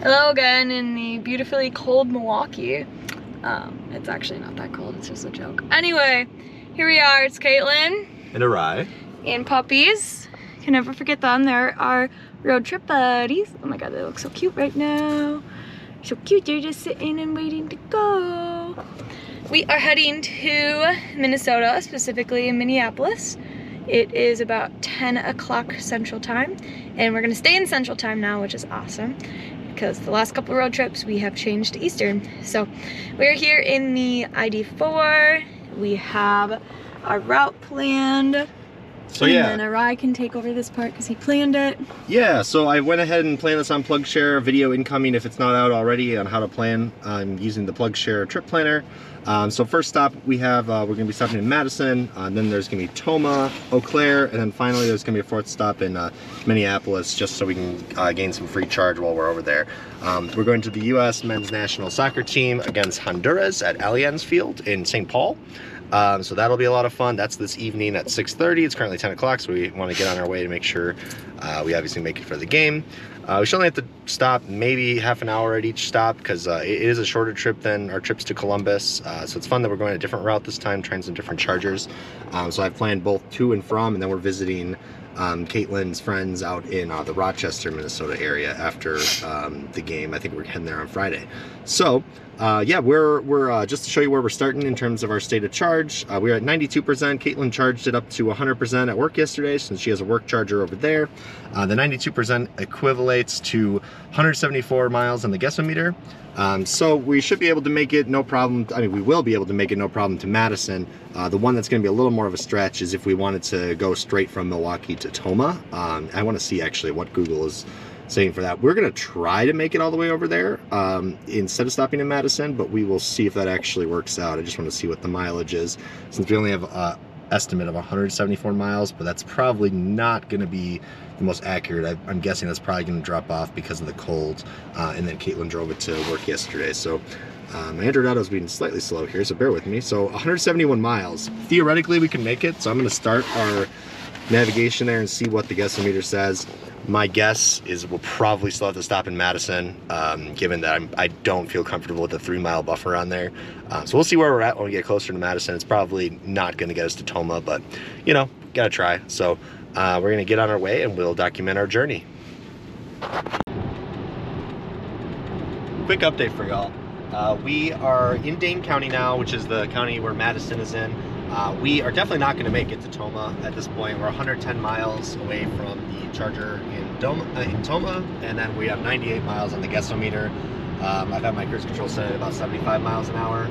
Hello again in the beautifully cold Milwaukee. Um, it's actually not that cold, it's just a joke. Anyway, here we are, it's Caitlin. And Arai. And puppies. Can never forget them. They're our road trip buddies. Oh my god, they look so cute right now. So cute, they're just sitting and waiting to go. We are heading to Minnesota, specifically in Minneapolis. It is about 10 o'clock Central Time, and we're gonna stay in Central Time now, which is awesome because the last couple road trips we have changed to Eastern. So we're here in the ID4. We have our route planned. So and yeah. then Arai can take over this part because he planned it. Yeah, so I went ahead and planned this on PlugShare, video incoming if it's not out already on how to plan. I'm using the PlugShare trip planner. Um, so first stop we have, uh, we're gonna be stopping in Madison, uh, then there's gonna be Tomah, Eau Claire, and then finally there's gonna be a fourth stop in uh, Minneapolis just so we can uh, gain some free charge while we're over there. Um, we're going to the U.S. men's national soccer team against Honduras at Allianz Field in St. Paul. Um, so that'll be a lot of fun. That's this evening at 6.30. It's currently 10 o'clock, so we want to get on our way to make sure uh, we obviously make it for the game. Uh, we should only have to stop maybe half an hour at each stop because uh, it is a shorter trip than our trips to Columbus. Uh, so it's fun that we're going a different route this time, trying some different chargers. Um, so I've planned both to and from, and then we're visiting um, Caitlin's friends out in uh, the Rochester, Minnesota area after um, the game. I think we're heading there on Friday. So, uh, yeah, we're, we're uh, just to show you where we're starting in terms of our state of charge. Uh, we're at 92%. Caitlin charged it up to 100% at work yesterday since she has a work charger over there. Uh, the 92% equivalates to 174 miles on the guessometer. Um, so we should be able to make it no problem. I mean, we will be able to make it no problem to Madison. Uh, the one that's going to be a little more of a stretch is if we wanted to go straight from Milwaukee to Tomah. Um, I want to see actually what Google is saying for that. We're going to try to make it all the way over there um, instead of stopping in Madison, but we will see if that actually works out. I just want to see what the mileage is since we only have an estimate of 174 miles, but that's probably not going to be the most accurate. I, am guessing that's probably going to drop off because of the cold. Uh, and then Caitlin drove it to work yesterday. So uh, my Android Auto is being slightly slow here, so bear with me. So 171 miles. Theoretically, we can make it. So I'm going to start our navigation there and see what the guessometer says. My guess is we'll probably still have to stop in Madison, um, given that I'm, I do not feel comfortable with the three mile buffer on there. Uh, so we'll see where we're at when we get closer to Madison. It's probably not going to get us to Tomah, but you know, gotta try. So uh, we're gonna get on our way and we'll document our journey. Quick update for y'all. Uh, we are in Dane County now, which is the county where Madison is in. Uh, we are definitely not going to make it to Tomah at this point. We're 110 miles away from the charger in, Doma, uh, in Tomah, and then we have 98 miles on the gasometer. Um, I've had my cruise control set at about 75 miles an hour.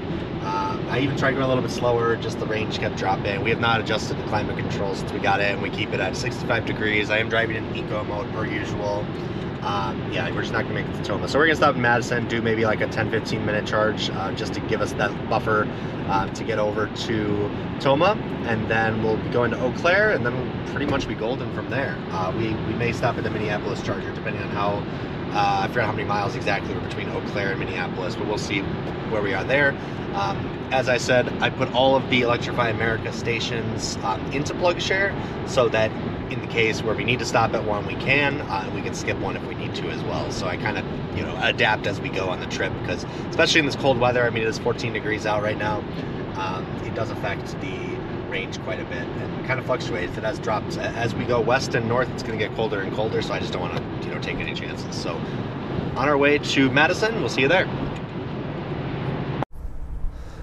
I even tried going a little bit slower, just the range kept dropping. We have not adjusted the climate control since we got it, and we keep it at 65 degrees. I am driving in eco mode per usual. Um, yeah, we're just not gonna make it to Tomah. So we're gonna stop in Madison, do maybe like a 10, 15 minute charge uh, just to give us that buffer uh, to get over to Tomah. And then we'll be going to Eau Claire and then we'll pretty much be golden from there. Uh, we, we may stop at the Minneapolis charger depending on how, uh, I forgot how many miles exactly we're between Eau Claire and Minneapolis, but we'll see where we are there. Um, as I said, I put all of the Electrify America stations um, into PlugShare so that in the case where we need to stop at one, we can. Uh, we can skip one if we need to as well. So I kind of, you know, adapt as we go on the trip because, especially in this cold weather, I mean, it is 14 degrees out right now. Um, it does affect the range quite a bit and kind of fluctuates. It has dropped as we go west and north. It's going to get colder and colder, so I just don't want to, you know, take any chances. So on our way to Madison, we'll see you there.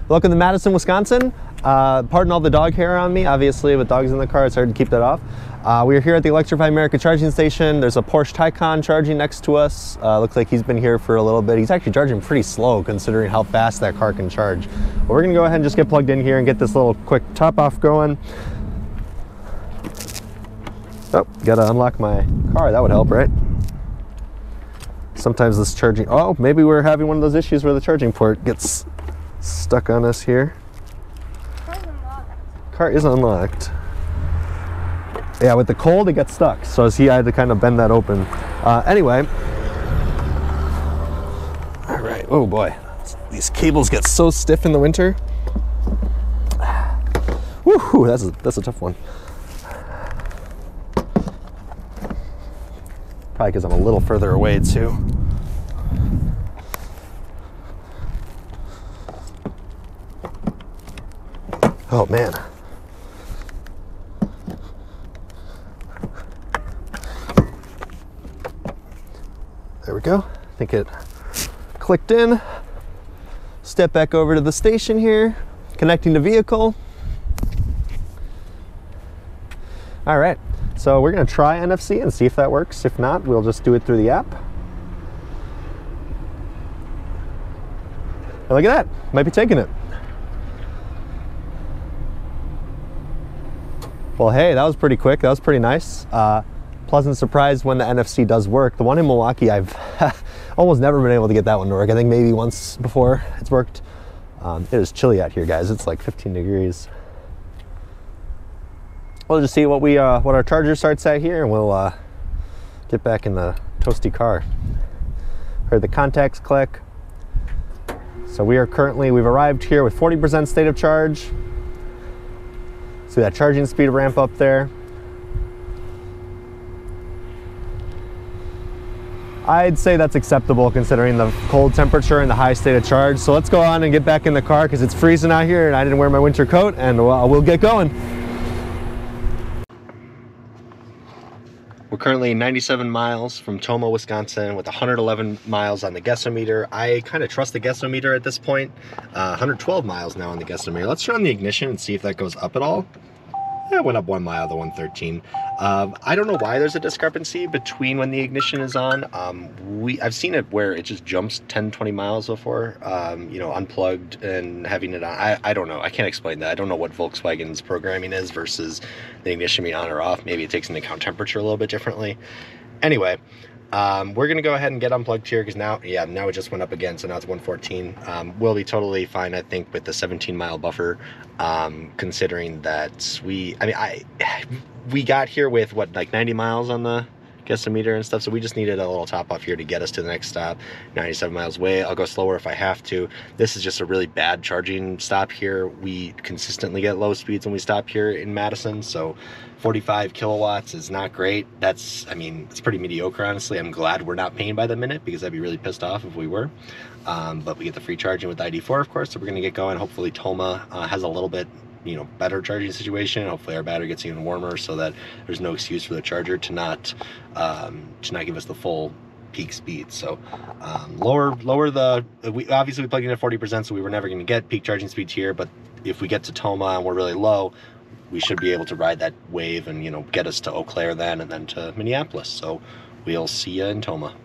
Welcome to Madison, Wisconsin. Uh, pardon all the dog hair on me. Obviously, with dogs in the car, it's hard to keep that off. Uh, we are here at the Electrify America charging station. There's a Porsche Taycan charging next to us. Uh, looks like he's been here for a little bit. He's actually charging pretty slow considering how fast that car can charge. But we're gonna go ahead and just get plugged in here and get this little quick top off going. Oh, gotta unlock my car. That would help, right? Sometimes this charging, oh, maybe we're having one of those issues where the charging port gets stuck on us here car is unlocked. Yeah, with the cold, it gets stuck. So see, I had to kind of bend that open. Uh, anyway. All right, oh boy. These cables get so stiff in the winter. Woohoo, that's a, that's a tough one. Probably because I'm a little further away too. Oh man. There we go. I think it clicked in. Step back over to the station here, connecting the vehicle. All right, so we're gonna try NFC and see if that works. If not, we'll just do it through the app. And look at that, might be taking it. Well, hey, that was pretty quick. That was pretty nice. Uh, pleasant surprise when the NFC does work. The one in Milwaukee, I've almost never been able to get that one to work. I think maybe once before it's worked. Um, it is chilly out here, guys. It's like 15 degrees. We'll just see what we uh, what our charger starts at here, and we'll uh, get back in the toasty car. Heard the contacts click. So we are currently we've arrived here with 40% state of charge. See that charging speed ramp up there. I'd say that's acceptable considering the cold temperature and the high state of charge. So let's go on and get back in the car because it's freezing out here and I didn't wear my winter coat and we'll, we'll get going. We're currently 97 miles from Tomah, Wisconsin with 111 miles on the Guessometer. I kind of trust the Guessometer at this point. Uh, 112 miles now on the Guessometer. Let's turn on the ignition and see if that goes up at all. Yeah, went up one mile to 113. Um, I don't know why there's a discrepancy between when the ignition is on. Um, we I've seen it where it just jumps 10, 20 miles before, um, you know, unplugged and having it on. I, I don't know. I can't explain that. I don't know what Volkswagen's programming is versus the ignition being on or off. Maybe it takes into account temperature a little bit differently. Anyway, um, we're gonna go ahead and get unplugged here because now, yeah, now it just went up again, so now it's 114. Um, we'll be totally fine, I think, with the 17 mile buffer, um, considering that we, I mean, I, we got here with what, like 90 miles on the guessometer and stuff, so we just needed a little top off here to get us to the next stop. 97 miles away. I'll go slower if I have to. This is just a really bad charging stop here. We consistently get low speeds when we stop here in Madison, so 45 kilowatts is not great. That's, I mean, it's pretty mediocre, honestly. I'm glad we're not paying by the minute because I'd be really pissed off if we were. Um, but we get the free charging with ID4, of course, so we're going to get going. Hopefully, Tomah uh, has a little bit you know better charging situation hopefully our battery gets even warmer so that there's no excuse for the charger to not um, to not give us the full peak speed so um, lower lower the we obviously we plugged in at 40 percent so we were never going to get peak charging speeds here but if we get to Tomah and we're really low we should be able to ride that wave and you know get us to Eau Claire then and then to Minneapolis. So we'll see you in Tomah.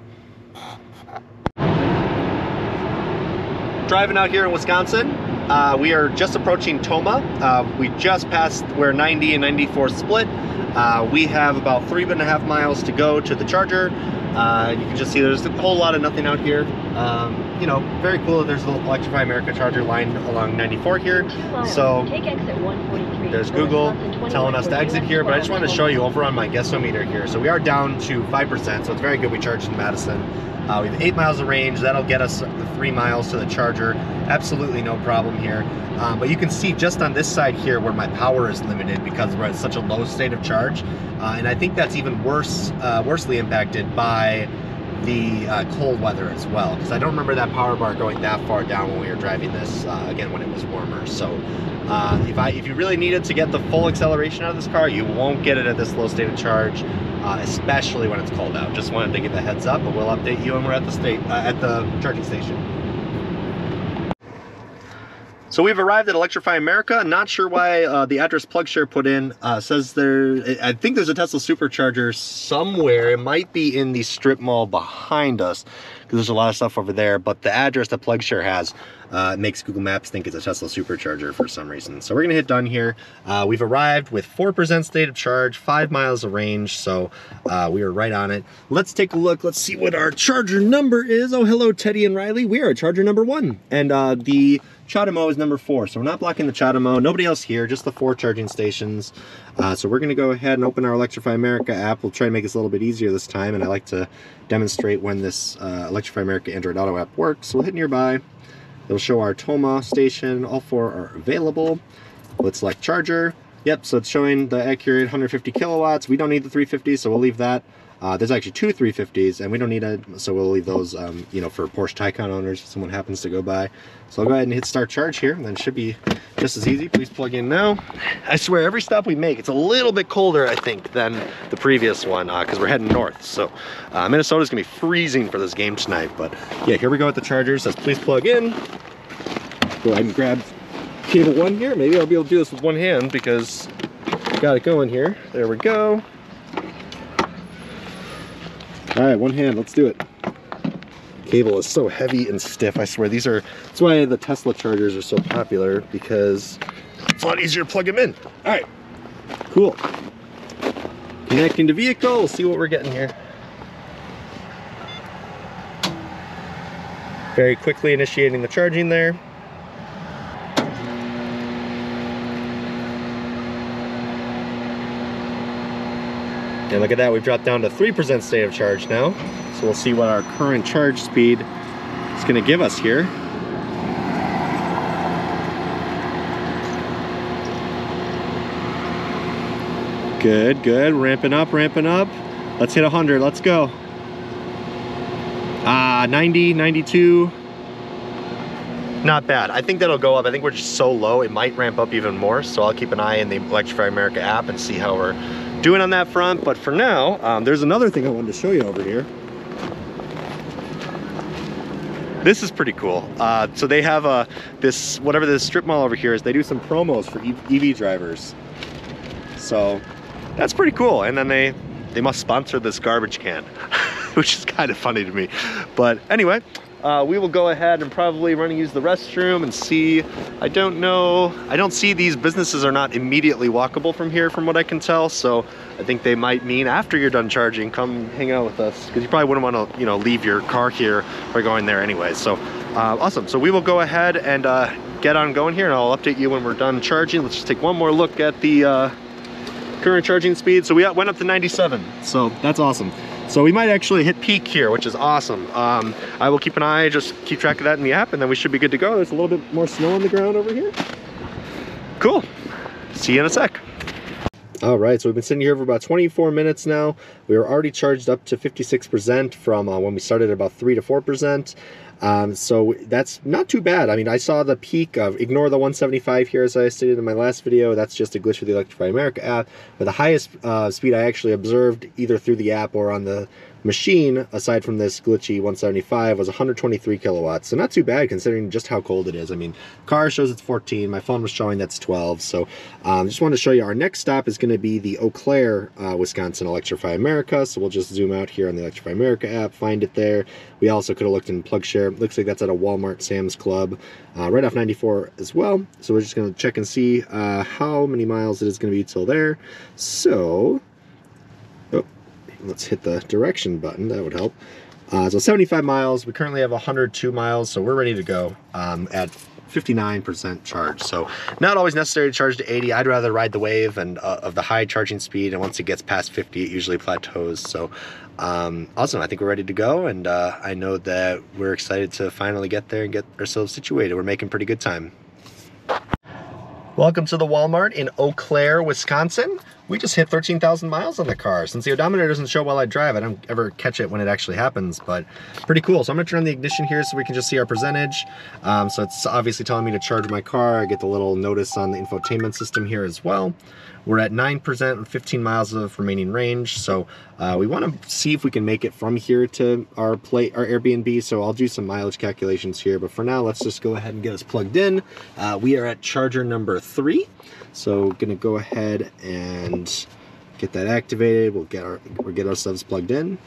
Driving out here in Wisconsin, uh, we are just approaching Tomah. Uh, we just passed where 90 and 94 split. Uh, we have about three and a half miles to go to the charger. Uh, you can just see there's a whole lot of nothing out here. Um, you know, very cool. There's the Electrify America charger line along 94 here. So there's Google telling us to exit here, but I just wanted to show you over on my guessometer here. So we are down to 5%, so it's very good we charged in Madison. Uh, we have eight miles of range. That'll get us the three miles to the charger. Absolutely no problem here. Um, but you can see just on this side here where my power is limited because we're at such a low state of charge. Uh, and I think that's even worse, uh, worsely impacted by the uh, cold weather as well because I don't remember that power bar going that far down when we were driving this uh, again when it was warmer so if I if you really needed to get the full acceleration out of this car you won't get it at this low state of charge uh, especially when it's cold out. Just wanted to give a heads up but we'll update you when we're at the state uh, at the charging station so we've arrived at Electrify America. Not sure why uh, the address PlugShare put in uh, says there. I think there's a Tesla supercharger somewhere. It might be in the strip mall behind us because there's a lot of stuff over there. But the address that PlugShare has uh, makes Google Maps think it's a Tesla supercharger for some reason. So we're gonna hit done here. Uh, we've arrived with 4% state of charge, five miles of range. So uh, we are right on it. Let's take a look. Let's see what our charger number is. Oh, hello, Teddy and Riley. We are charger number one. And uh, the CHAdeMO is number four. So we're not blocking the CHAdeMO. Nobody else here, just the four charging stations. Uh, so we're going to go ahead and open our Electrify America app. We'll try to make this a little bit easier this time. And I like to demonstrate when this uh, Electrify America Android Auto app works. We'll hit nearby. It'll show our Tomah station. All four are available. Let's select charger. Yep, so it's showing the accurate 150 kilowatts. We don't need the 350, so we'll leave that. Uh, there's actually two 350s, and we don't need it, so we'll leave those, um, you know, for Porsche Taycan owners if someone happens to go by. So I'll go ahead and hit start charge here, and then it should be just as easy. Please plug in now. I swear, every stop we make, it's a little bit colder, I think, than the previous one, because uh, we're heading north. So uh, Minnesota's gonna be freezing for this game tonight. But yeah, here we go with the charger. It says please plug in. Go ahead and grab cable one here. Maybe I'll be able to do this with one hand because got it going here. There we go. All right, one hand, let's do it. Cable is so heavy and stiff, I swear. These are, that's why the Tesla chargers are so popular because it's a lot easier to plug them in. All right, cool. Connecting to vehicle, we'll see what we're getting here. Very quickly initiating the charging there. And look at that, we've dropped down to 3% state of charge now. So we'll see what our current charge speed is gonna give us here. Good, good, ramping up, ramping up. Let's hit 100, let's go. Ah, uh, 90, 92. Not bad. I think that'll go up. I think we're just so low, it might ramp up even more. So I'll keep an eye in the Electrify America app and see how we're doing on that front. But for now, um, there's another thing I wanted to show you over here. This is pretty cool. Uh, so they have a, this, whatever this strip mall over here is, they do some promos for EV drivers. So that's pretty cool. And then they, they must sponsor this garbage can, which is kind of funny to me. But anyway, uh, we will go ahead and probably run and use the restroom and see. I don't know. I don't see these businesses are not immediately walkable from here from what I can tell. So I think they might mean after you're done charging, come hang out with us because you probably wouldn't want to, you know, leave your car here by going there anyway. So uh, awesome. So we will go ahead and uh, get on going here and I'll update you when we're done charging. Let's just take one more look at the uh, current charging speed. So we went up to 97. So that's awesome. So we might actually hit peak here, which is awesome. Um, I will keep an eye, just keep track of that in the app, and then we should be good to go. There's a little bit more snow on the ground over here. Cool. See you in a sec. All right, so we've been sitting here for about 24 minutes now. We were already charged up to 56% from uh, when we started about 3 to 4%. Um, so that's not too bad. I mean, I saw the peak of, ignore the 175 here as I stated in my last video, that's just a glitch with the Electrify America app, but the highest uh, speed I actually observed either through the app or on the machine, aside from this glitchy 175, was 123 kilowatts. So not too bad considering just how cold it is. I mean, car shows it's 14. My phone was showing that's 12. So um, just wanted to show you our next stop is going to be the Eau Claire, uh, Wisconsin Electrify America. So we'll just zoom out here on the Electrify America app, find it there. We also could have looked in PlugShare. Looks like that's at a Walmart Sam's Club, uh, right off 94 as well. So we're just going to check and see uh, how many miles it is going to be till there. So let's hit the direction button. That would help. Uh, so 75 miles. We currently have 102 miles, so we're ready to go um, at 59% charge. So not always necessary to charge to 80. I'd rather ride the wave and uh, of the high charging speed. And once it gets past 50, it usually plateaus. So um, awesome. I think we're ready to go. And uh, I know that we're excited to finally get there and get ourselves situated. We're making pretty good time. Welcome to the Walmart in Eau Claire, Wisconsin. We just hit 13,000 miles on the car. Since the odometer doesn't show while I drive, I don't ever catch it when it actually happens, but pretty cool. So I'm gonna turn on the ignition here so we can just see our percentage. Um, so it's obviously telling me to charge my car. I get the little notice on the infotainment system here as well. We're at 9% and 15 miles of remaining range. So uh, we wanna see if we can make it from here to our plate, our Airbnb. So I'll do some mileage calculations here, but for now, let's just go ahead and get us plugged in. Uh, we are at charger number three. So gonna go ahead and get that activated. We'll get our, we'll get ourselves plugged in.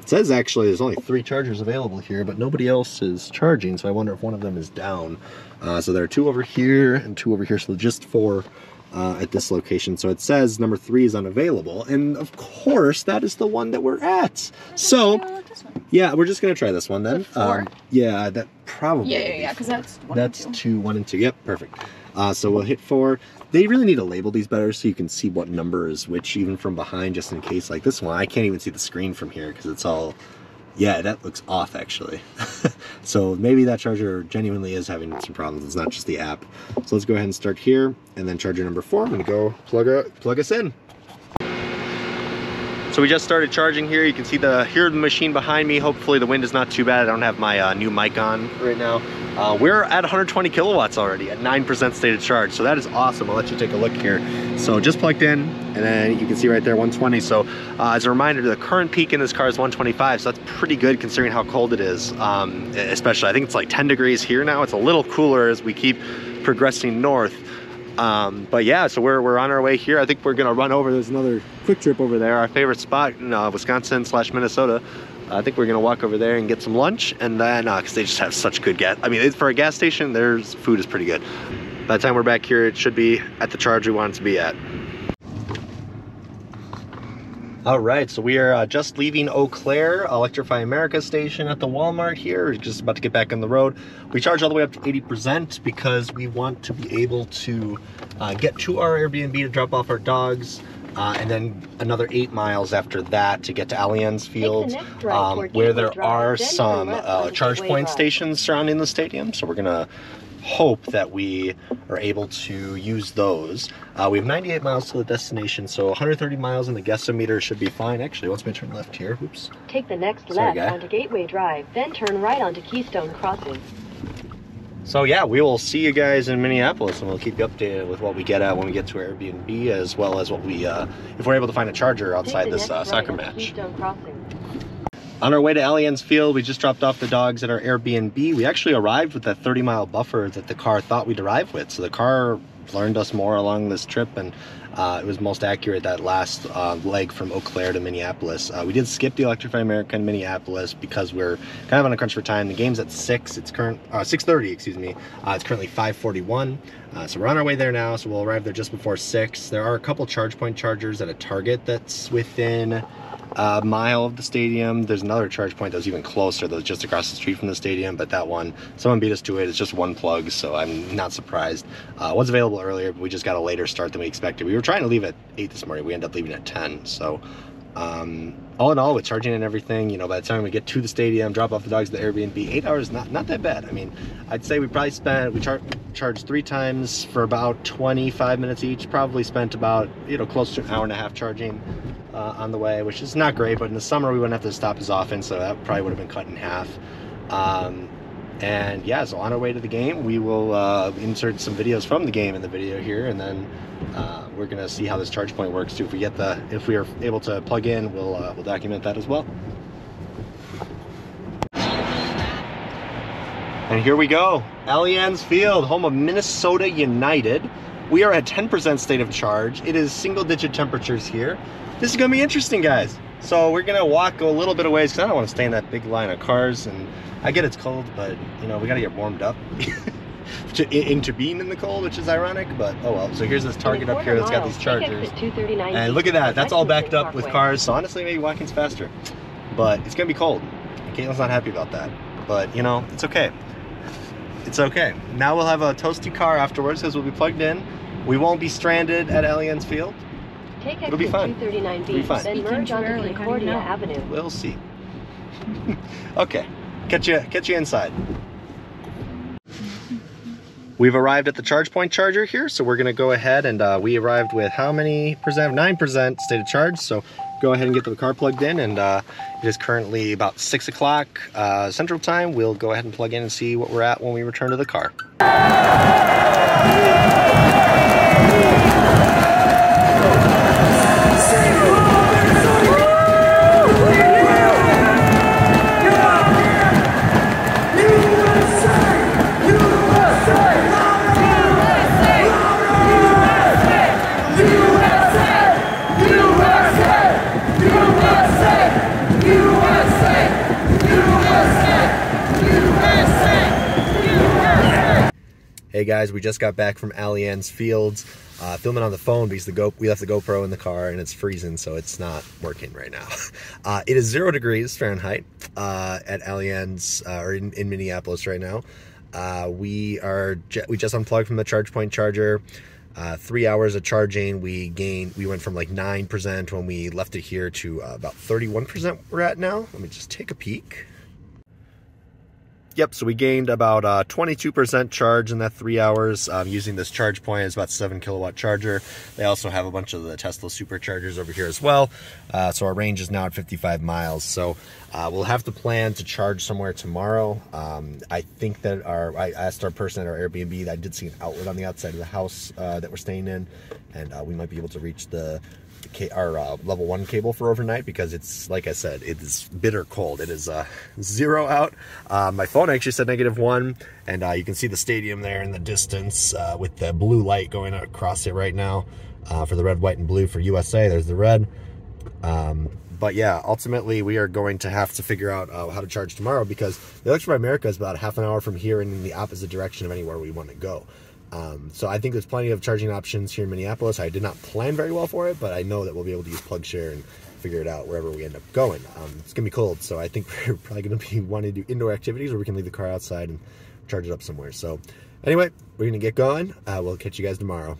It says actually there's only three chargers available here, but nobody else is charging, so I wonder if one of them is down. Uh, so there are two over here and two over here, so just four uh, at this location. So it says number three is unavailable, and of course that is the one that we're at. So yeah, we're just gonna try this one then. Um, yeah, that probably. Yeah, yeah, yeah, because that's one That's two. two, one, and two. Yep, perfect. Uh, so we'll hit four. They really need to label these better so you can see what number is which even from behind just in case like this one. I can't even see the screen from here because it's all, yeah, that looks off actually. so maybe that charger genuinely is having some problems. It's not just the app. So let's go ahead and start here and then charger number four. I'm gonna go plug, uh, plug us in. So we just started charging here. You can see the hear the machine behind me. Hopefully the wind is not too bad. I don't have my uh, new mic on right now. Uh, we're at 120 kilowatts already at 9% state of charge. So that is awesome. I'll let you take a look here. So just plugged in and then you can see right there 120. So uh, as a reminder, the current peak in this car is 125. So that's pretty good considering how cold it is. Um, especially, I think it's like 10 degrees here now. It's a little cooler as we keep progressing north. Um, but yeah, so we're, we're on our way here. I think we're gonna run over, there's another Kwik Trip over there, our favorite spot in uh, Wisconsin slash Minnesota. I think we're gonna walk over there and get some lunch and then, uh, cause they just have such good gas. I mean, for a gas station, their food is pretty good. By the time we're back here, it should be at the charge we want it to be at. All right, so we are uh, just leaving Eau Claire Electrify America station at the Walmart here. We're just about to get back on the road. We charge all the way up to 80% because we want to be able to uh, get to our Airbnb to drop off our dogs. Uh, and then another eight miles after that to get to Allianz Field, um, where there are some uh, ChargePoint stations surrounding the stadium. So we're gonna hope that we are able to use those. Uh, we have 98 miles to the destination, so 130 miles in the guessometer should be fine. Actually, once we turn left here, oops. Take the next Sorry, left guy. onto Gateway Drive, then turn right onto Keystone Crossing. So yeah, we will see you guys in Minneapolis, and we'll keep you updated with what we get at when we get to Airbnb, as well as what we, uh, if we're able to find a charger outside this uh, soccer match. On our way to Allianz Field, we just dropped off the dogs at our Airbnb. We actually arrived with that 30 mile buffer that the car thought we'd arrive with. So the car learned us more along this trip and uh, it was most accurate that last uh, leg from Eau Claire to Minneapolis. Uh, we did skip the Electrify America in Minneapolis because we're kind of on a crunch for time. The game's at 6, it's current, uh, 6.30, excuse me. Uh, it's currently 5.41. Uh, so we're on our way there now, so we'll arrive there just before 6. There are a couple ChargePoint chargers at a Target that's within a mile of the stadium. There's another ChargePoint that's even closer, that's just across the street from the stadium, but that one, someone beat us to it. It's just one plug, so I'm not surprised. Uh, was available earlier, but we just got a later start than we expected. We were trying to leave at 8 this morning. We ended up leaving at 10, so um, all in all, with charging and everything, you know, by the time we get to the stadium, drop off the dogs at the Airbnb, eight hours, not not that bad. I mean, I'd say we probably spent, we char- charged three times for about 25 minutes each, probably spent about, you know, close to an hour and a half charging uh, on the way, which is not great, but in the summer we wouldn't have to stop as often, so that probably would have been cut in half. Um, and yeah, so on our way to the game, we will uh, insert some videos from the game in the video here, and then uh, we're gonna see how this ChargePoint works too. If we get the, if we are able to plug in, we'll uh, we'll document that as well. And here we go, Allianz Field, home of Minnesota United. We are at 10% state of charge. It is single digit temperatures here. This is gonna be interesting, guys. So we're gonna walk a little bit of ways because I don't want to stay in that big line of cars. And I get it's cold, but you know we gotta get warmed up to, into being in the cold, which is ironic. But oh well. So here's this Target up here that's quarter got these chargers. And look at that, that's all backed up with cars, so honestly maybe walking's faster. But it's gonna be cold. Caitlin's not happy about that. But you know, it's okay. It's okay. Now we'll have a toasty car afterwards because we'll be plugged in. We won't be stranded at Allianz Field. Take It'll be exit fun. 239B, It'll be fun. then merge onto early, how do you Concordia? Avenue. We'll see. okay, catch you, catch you inside. We've arrived at the ChargePoint charger here, so we're gonna go ahead and uh, we arrived with how many percent? Nine percent state of charge. So go ahead and get the car plugged in, and uh, it is currently about six o'clock uh, Central Time. We'll go ahead and plug in and see what we're at when we return to the car. Guys, we just got back from Allianz Fields, uh, filming on the phone because the Go we left the GoPro in the car and it's freezing, so it's not working right now. Uh, it is zero degrees Fahrenheit uh, at Allianz uh, or in, in Minneapolis right now. Uh, we are we just unplugged from the ChargePoint charger. Uh, three hours of charging, we gained. We went from like nine percent when we left it here to about thirty-one percent. We're at now. Let me just take a peek. Yep, so we gained about uh, 22% charge in that three hours um, using this ChargePoint. It's about seven kilowatt charger. They also have a bunch of the Tesla superchargers over here as well. Uh, so our range is now at 55 miles. So uh, we'll have to plan to charge somewhere tomorrow. Um, I think that our, I asked our person at our Airbnb, that I did see an outlet on the outside of the house uh, that we're staying in, and uh, we might be able to reach the our uh, level one cable for overnight because it's like I said, it is bitter cold. It is uh, zero out. Uh, my phone actually said negative one, and uh, you can see the stadium there in the distance uh, with the blue light going across it right now uh, for the red, white, and blue for USA. There's the red. Um, but yeah, ultimately we are going to have to figure out how to charge tomorrow because the Electrify America is about half an hour from here and in the opposite direction of anywhere we want to go. Um, so I think there's plenty of charging options here in Minneapolis. I did not plan very well for it, but I know that we'll be able to use PlugShare and figure it out wherever we end up going. Um, it's gonna be cold, so I think we're probably gonna be wanting to do indoor activities where we can leave the car outside and charge it up somewhere. So anyway, we're gonna get going. Uh, we'll catch you guys tomorrow.